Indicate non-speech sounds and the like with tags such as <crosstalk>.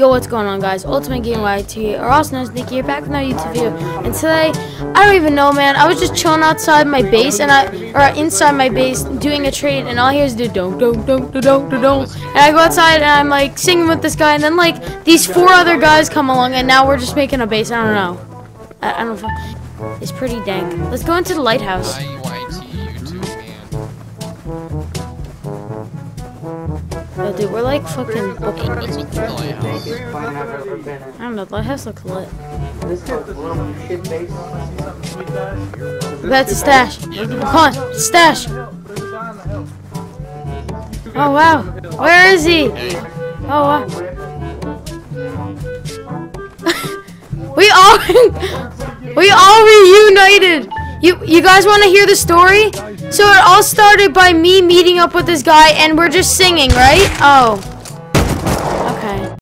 Yo, what's going on, guys? Ultimate Gaming YT, or also known as Nikki, here back with another YouTube video. And today, I don't even know, man. I was just chilling outside my base, and I, or inside my base, doing a trade, and all I hear is the don't, don't, don't, don't, don't, don't. And I go outside, and I'm like singing with this guy, and then like these four other guys come along, and now we're just making a base. I don't know. I, I don't know. It's pretty dank. Let's go into the lighthouse. Yo, dude, we're like fucking booking. What's with the lighthouse? I don't know, the lighthouse looks lit. That's a stash. Come on, stash. Oh wow, where is he? Oh wow. <laughs> we all <laughs> we all reunited. You you guys want to hear the story? So it all started by me meeting up with this guy, and we're just singing, right? Oh. Okay.